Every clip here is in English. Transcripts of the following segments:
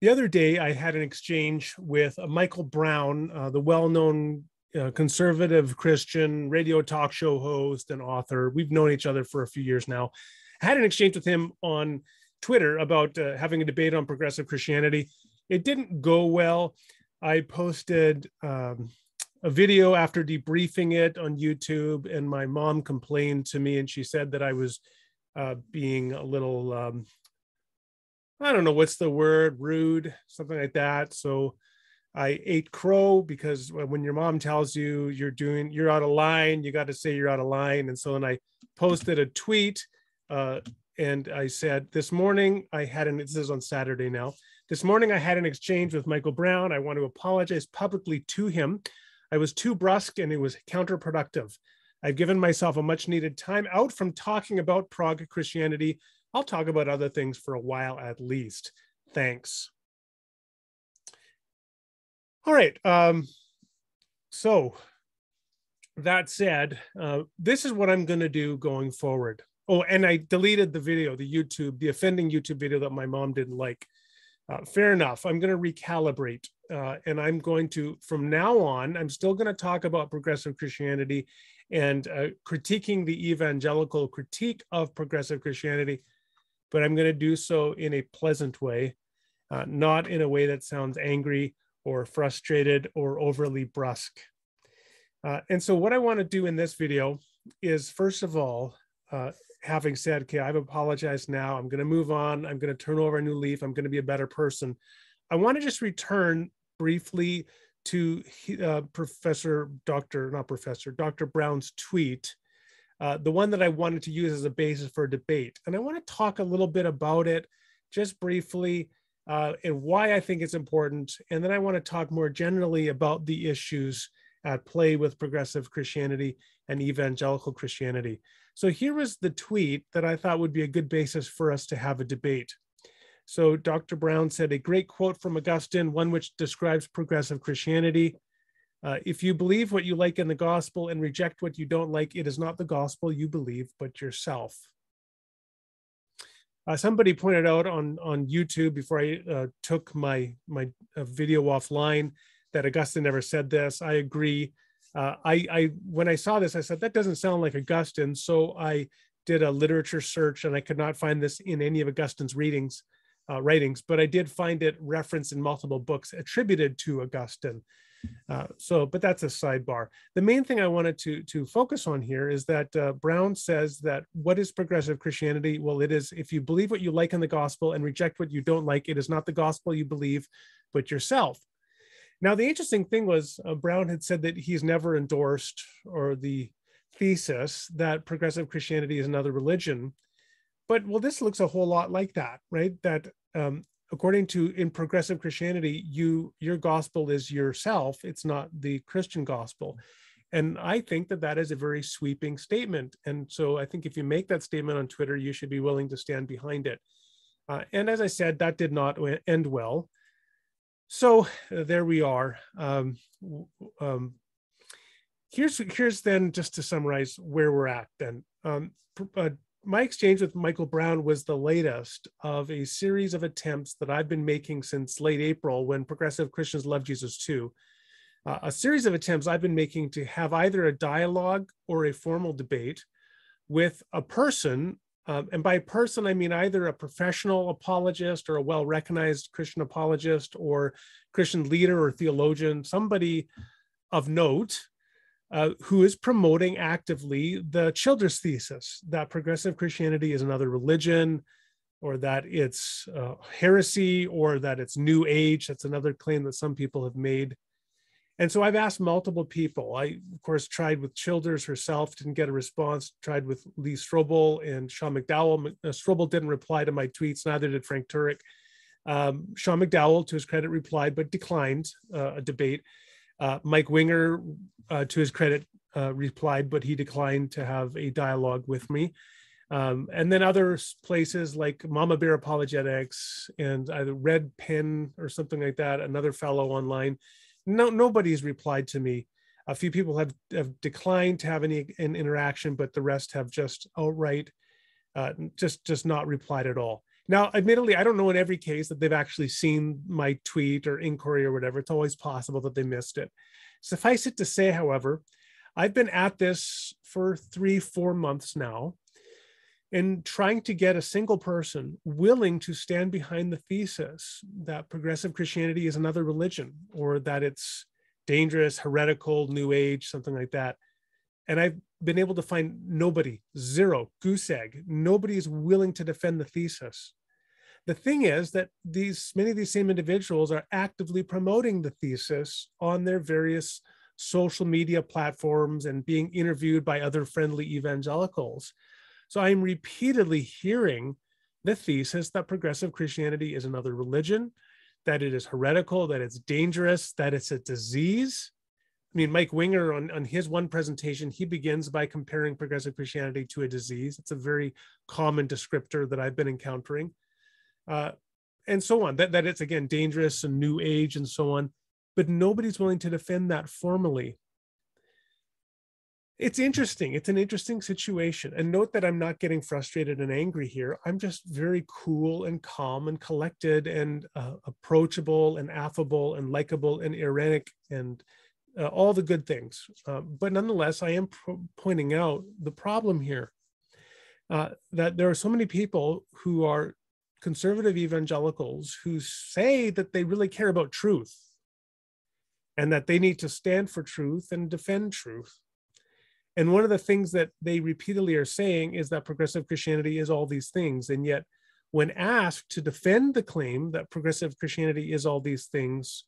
the other day I had an exchange with Michael Brown, uh, the well-known uh, conservative Christian radio talk show host and author. We've known each other for a few years now. I had an exchange with him on Twitter about uh, having a debate on progressive Christianity. It didn't go well. I posted um, a video after debriefing it on YouTube, and my mom complained to me, and she said that I was uh, being a little um, I don't know what's the word, rude, something like that. So I ate crow because when your mom tells you you're doing, you're out of line, you got to say you're out of line. And so then I posted a tweet uh, and I said, This morning I had an, this is on Saturday now. This morning I had an exchange with Michael Brown. I want to apologize publicly to him. I was too brusque and it was counterproductive. I've given myself a much needed time out from talking about prog Christianity I'll talk about other things for a while at least. Thanks. All right. Um, so that said, uh, this is what I'm going to do going forward. Oh, and I deleted the video, the YouTube, the offending YouTube video that my mom didn't like. Uh, fair enough. I'm going to recalibrate. Uh, and I'm going to, from now on, I'm still going to talk about progressive Christianity and uh, critiquing the evangelical critique of progressive Christianity but I'm going to do so in a pleasant way, uh, not in a way that sounds angry or frustrated or overly brusque. Uh, and so what I want to do in this video is first of all, uh, having said, okay, I've apologized now, I'm going to move on, I'm going to turn over a new leaf, I'm going to be a better person. I want to just return briefly to uh, Professor, Dr., not Professor, Dr. Brown's tweet uh, the one that I wanted to use as a basis for debate. And I want to talk a little bit about it just briefly uh, and why I think it's important. And then I want to talk more generally about the issues at play with progressive Christianity and evangelical Christianity. So here was the tweet that I thought would be a good basis for us to have a debate. So Dr. Brown said a great quote from Augustine, one which describes progressive Christianity. Uh, if you believe what you like in the gospel and reject what you don't like, it is not the gospel you believe, but yourself. Uh, somebody pointed out on on YouTube before I uh, took my my uh, video offline that Augustine never said this. I agree. Uh, I, I when I saw this, I said that doesn't sound like Augustine. So I did a literature search, and I could not find this in any of Augustine's readings uh, writings, but I did find it referenced in multiple books attributed to Augustine. Uh, so, but that's a sidebar. The main thing I wanted to to focus on here is that uh, Brown says that what is progressive Christianity? Well, it is if you believe what you like in the gospel and reject what you don't like, it is not the gospel you believe, but yourself. Now, the interesting thing was uh, Brown had said that he's never endorsed or the thesis that progressive Christianity is another religion. But well, this looks a whole lot like that, right? That um, according to in progressive christianity you your gospel is yourself it's not the christian gospel. And i think that that is a very sweeping statement. And so i think if you make that statement on twitter you should be willing to stand behind it. Uh, and as i said that did not end well. So uh, there we are. Um, um, here's here's then just to summarize where we're at then. Um, uh, my exchange with Michael Brown was the latest of a series of attempts that I've been making since late April when Progressive Christians Love Jesus too. Uh, a series of attempts I've been making to have either a dialogue or a formal debate with a person. Um, and by person, I mean either a professional apologist or a well recognized Christian apologist or Christian leader or theologian, somebody of note uh, who is promoting actively the Childers thesis that progressive Christianity is another religion, or that it's uh, heresy, or that it's New Age. That's another claim that some people have made. And so I've asked multiple people. I, of course, tried with Childers herself, didn't get a response. Tried with Lee Strobel and Sean McDowell. Uh, Strobel didn't reply to my tweets, neither did Frank Turek. Um, Sean McDowell, to his credit, replied but declined uh, a debate. Uh, Mike Winger, uh, to his credit, uh, replied, but he declined to have a dialogue with me. Um, and then other places like Mama Bear Apologetics and either Red Pen or something like that, another fellow online. No, nobody's replied to me. A few people have, have declined to have any an interaction, but the rest have just outright uh, just just not replied at all. Now, admittedly, I don't know in every case that they've actually seen my tweet or inquiry or whatever. It's always possible that they missed it. Suffice it to say, however, I've been at this for three, four months now and trying to get a single person willing to stand behind the thesis that progressive Christianity is another religion or that it's dangerous, heretical, new age, something like that. And I've been able to find nobody, zero, goose egg. Nobody is willing to defend the thesis. The thing is that these many of these same individuals are actively promoting the thesis on their various social media platforms and being interviewed by other friendly evangelicals. So I'm repeatedly hearing the thesis that progressive Christianity is another religion, that it is heretical, that it's dangerous, that it's a disease. I mean, Mike Winger on, on his one presentation, he begins by comparing progressive Christianity to a disease. It's a very common descriptor that I've been encountering. Uh, and so on, that, that it's again dangerous and new age and so on. But nobody's willing to defend that formally it's interesting. It's an interesting situation. And note that I'm not getting frustrated and angry here. I'm just very cool and calm and collected and uh, approachable and affable and likable and ironic and uh, all the good things. Uh, but nonetheless, I am pro- pointing out the problem here uh, that there are so many people who are conservative evangelicals who say that they really care about truth and that they need to stand for truth and defend truth and one of the things that they repeatedly are saying is that progressive Christianity is all these things. And yet, when asked to defend the claim that progressive Christianity is all these things,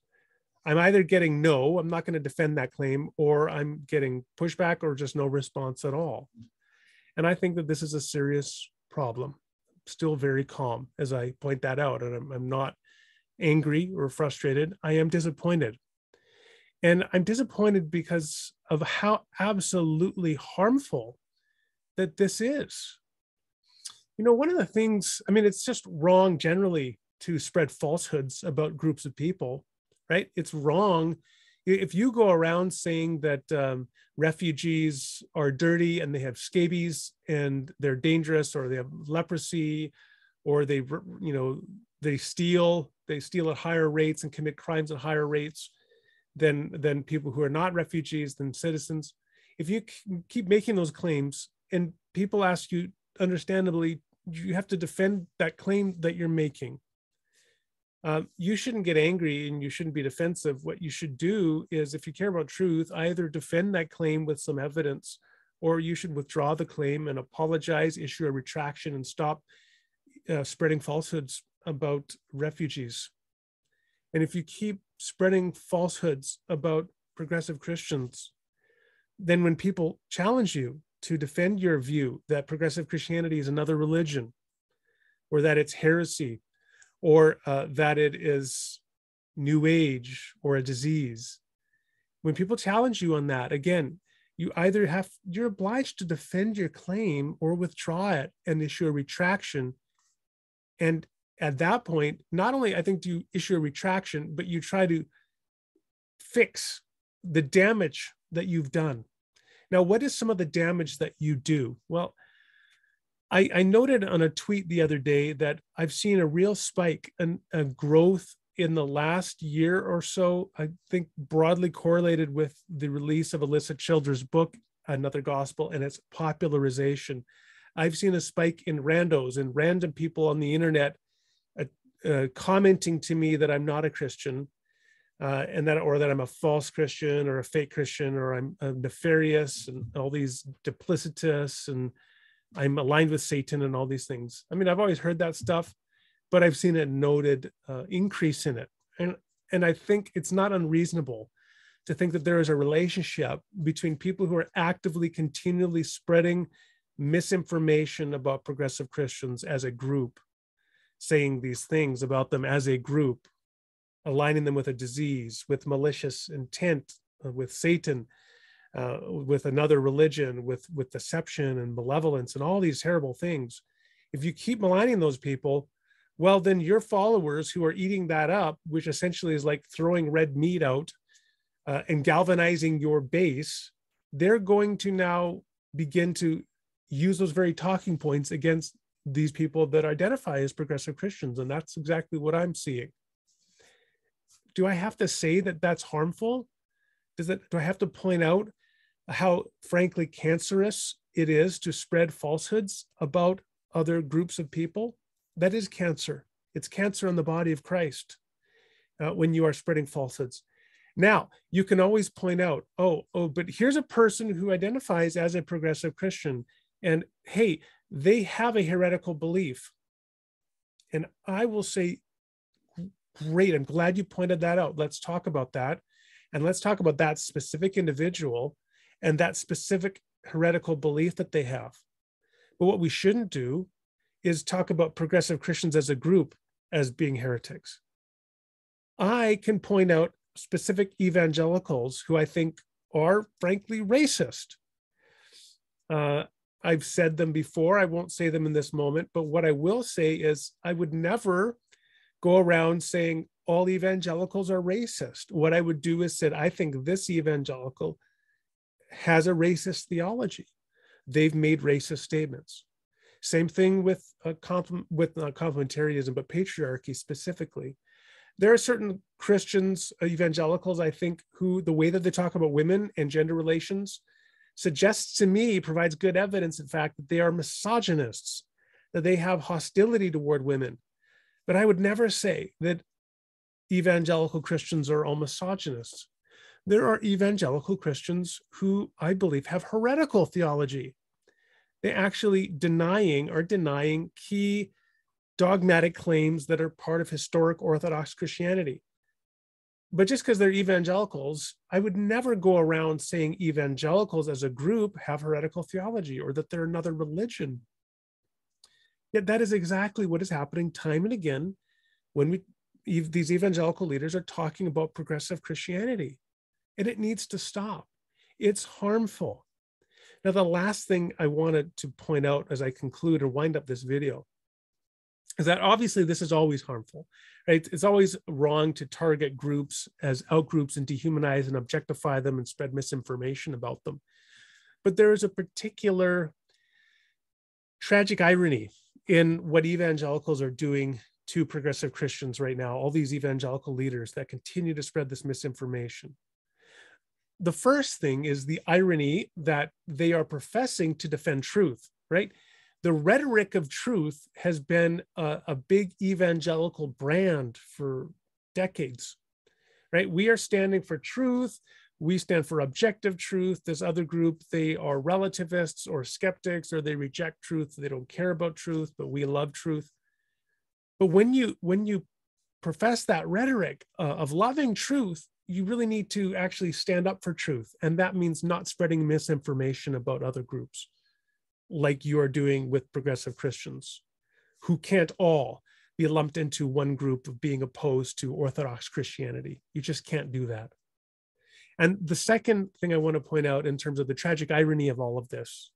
I'm either getting no, I'm not going to defend that claim, or I'm getting pushback or just no response at all. And I think that this is a serious problem. Still very calm as I point that out. And I'm, I'm not angry or frustrated. I am disappointed. And I'm disappointed because of how absolutely harmful that this is. You know, one of the things, I mean, it's just wrong generally to spread falsehoods about groups of people, right? It's wrong. If you go around saying that um, refugees are dirty and they have scabies and they're dangerous or they have leprosy or they, you know, they steal, they steal at higher rates and commit crimes at higher rates, than than people who are not refugees than citizens if you keep making those claims and people ask you understandably you have to defend that claim that you're making um, you shouldn't get angry and you shouldn't be defensive. What you should do is if you care about truth either defend that claim with some evidence or you should withdraw the claim and apologize issue a retraction and stop uh, spreading falsehoods about refugees. And if you keep spreading falsehoods about progressive Christians, then when people challenge you to defend your view that progressive Christianity is another religion, or that it's heresy, or uh, that it is new age or a disease, when people challenge you on that, again, you either have you're obliged to defend your claim or withdraw it and issue a retraction and at that point, not only I think do you issue a retraction, but you try to fix the damage that you've done. Now, what is some of the damage that you do? Well, I, I noted on a tweet the other day that I've seen a real spike and a growth in the last year or so. I think broadly correlated with the release of Alisa Childers' book, Another Gospel, and its popularization. I've seen a spike in randos and random people on the internet uh, commenting to me that I'm not a Christian, uh, and that or that I'm a false Christian or a fake Christian or I'm nefarious and all these duplicitous and I'm aligned with Satan and all these things. I mean, I've always heard that stuff, but I've seen a noted uh, increase in it, and and I think it's not unreasonable to think that there is a relationship between people who are actively, continually spreading misinformation about progressive Christians as a group saying these things about them as a group, aligning them with a disease, with malicious intent, uh, with Satan, uh, with another religion, with with deception and malevolence and all these terrible things. If you keep maligning those people, well, then your followers who are eating that up, which essentially is like throwing red meat out uh, and galvanizing your base, they're going to now begin to use those very talking points against these people that identify as progressive Christians. And that's exactly what I'm seeing. Do I have to say that that's harmful? Does that, do I have to point out how frankly cancerous it is to spread falsehoods about other groups of people? That is cancer. It's cancer in the body of Christ uh, when you are spreading falsehoods. Now, you can always point out, oh, oh, but here's a person who identifies as a progressive Christian, and hey, they have a heretical belief. And I will say, great, I'm glad you pointed that out. Let's talk about that. And let's talk about that specific individual and that specific heretical belief that they have. But what we shouldn't do is talk about progressive Christians as a group as being heretics. I can point out specific evangelicals who I think are frankly racist. Uh, I've said them before. I won't say them in this moment, but what I will say is I would never go around saying all evangelicals are racist. What I would do is say, I think this evangelical has a racist theology. They've made racist statements. Same thing with uh, compl- with not complementarianism, but patriarchy specifically. There are certain Christians, uh, evangelicals, I think, who the way that they talk about women and gender relations suggests to me, provides good evidence, in fact, that they are misogynists, that they have hostility toward women. But I would never say that evangelical Christians are all misogynists. There are evangelical Christians who I believe have heretical theology. They actually denying or denying key dogmatic claims that are part of historic Orthodox Christianity but just because they're evangelicals, I would never go around saying evangelicals as a group have heretical theology or that they're another religion. Yet that is exactly what is happening time and again when we these evangelical leaders are talking about progressive Christianity. And it needs to stop. It's harmful. Now, the last thing I wanted to point out as I conclude and wind up this video is that obviously this is always harmful, right? It's always wrong to target groups as outgroups and dehumanize and objectify them and spread misinformation about them. But there is a particular tragic irony in what evangelicals are doing to progressive Christians right now, all these evangelical leaders that continue to spread this misinformation. The first thing is the irony that they are professing to defend truth, right? the rhetoric of truth has been a, a, big evangelical brand for decades right? We are standing for truth. We stand for objective truth. This other group they are relativists or skeptics or they reject truth. They don't care about truth but we love truth. But when you when you profess that rhetoric uh, of loving truth you really need to actually stand up for truth and that means not spreading misinformation about other groups like you are doing with progressive Christians, who can't all be lumped into one group of being opposed to Orthodox Christianity. You just can't do that. And the second thing I want to point out in terms of the tragic irony of all of this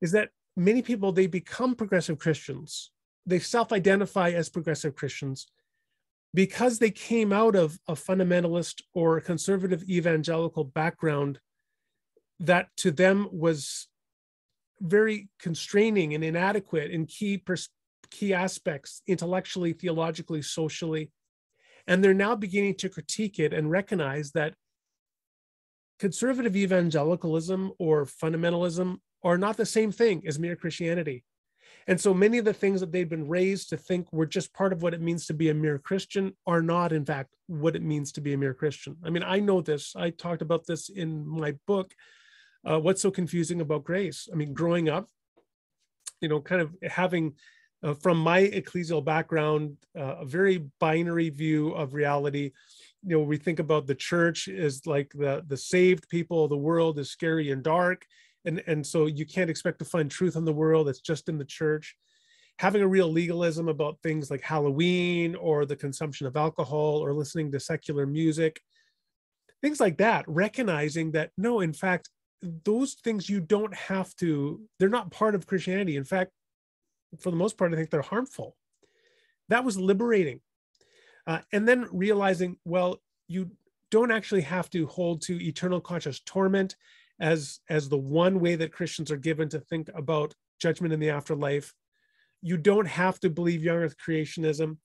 is that many people they become progressive Christians. They self-identify as progressive Christians because they came out of a fundamentalist or conservative evangelical background that to them was very constraining and inadequate in key pers- key aspects intellectually theologically socially. And they're now beginning to critique it and recognize that conservative evangelicalism or fundamentalism are not the same thing as mere christianity and so many of the things that they've been raised to think were just part of what it means to be a mere Christian are not, in fact, what it means to be a mere Christian. I mean, I know this. I talked about this in my book uh, what's so confusing about grace? I mean, growing up, you know, kind of having uh, from my ecclesial background, uh, a very binary view of reality. You know, we think about the church as like the the saved people. The world is scary and dark, and and so you can't expect to find truth in the world. It's just in the church. Having a real legalism about things like Halloween or the consumption of alcohol or listening to secular music, things like that. Recognizing that no, in fact, those things you don't have to they're not part of christianity in fact for the most part i think they're harmful that was liberating uh, and then realizing well you don't actually have to hold to eternal conscious torment as as the one way that christians are given to think about judgment in the afterlife You don't have to believe young earth creationism.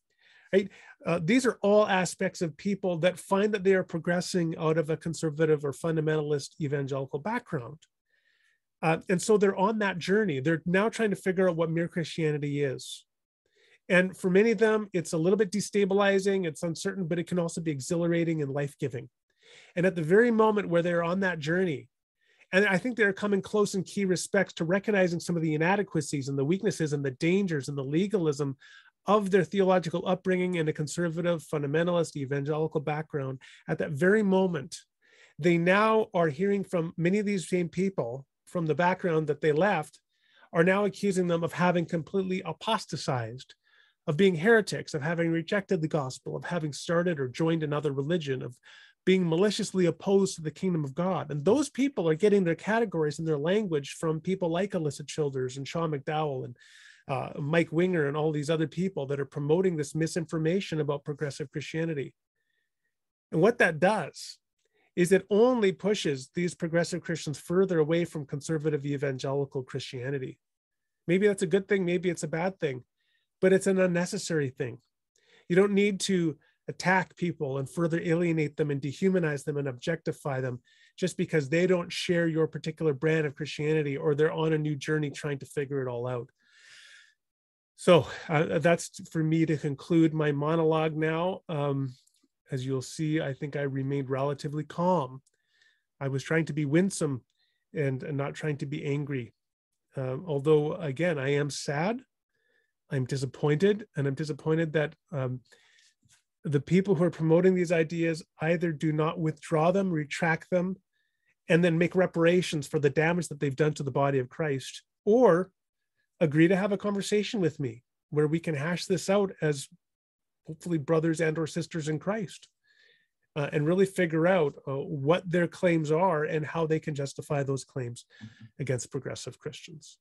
Right? Uh, these are all aspects of people that find that they are progressing out of a conservative or fundamentalist evangelical background. Uh, and so they're on that journey. They're now trying to figure out what mere Christianity is. And for many of them, it's a little bit destabilizing, it's uncertain, but it can also be exhilarating and life giving. And at the very moment where they're on that journey, and I think they're coming close in key respects to recognizing some of the inadequacies and the weaknesses and the dangers and the legalism of their theological upbringing in a conservative, fundamentalist, evangelical background. At that very moment, they now are hearing from many of these same people from the background that they left, are now accusing them of having completely apostatized of being heretics, of having rejected the gospel, of having started or joined another religion, of being maliciously opposed to the kingdom of God. And those people are getting their categories and their language from people like Alisa Childers and Sean McDowell and uh, Mike Winger and all these other people that are promoting this misinformation about progressive Christianity. And what that does is it only pushes these progressive Christians further away from conservative evangelical Christianity. Maybe that's a good thing, maybe it's a bad thing but it's an unnecessary thing. You don't need to attack people and further alienate them and dehumanize them and objectify them just because they don't share your particular brand of Christianity or they're on a new journey trying to figure it all out. So uh, that's for me to conclude my monologue now. Um, as you'll see, I think I remained relatively calm. I was trying to be winsome and, and not trying to be angry. Um, although, again, I am sad I'm disappointed, and I'm disappointed that um, the people who are promoting these ideas either do not withdraw them, retract them, and then make reparations for the damage that they've done to the body of Christ, or agree to have a conversation with me where we can hash this out as hopefully brothers and or sisters in Christ. Uh, and really figure out uh, what their claims are and how they can justify those claims against progressive Christians.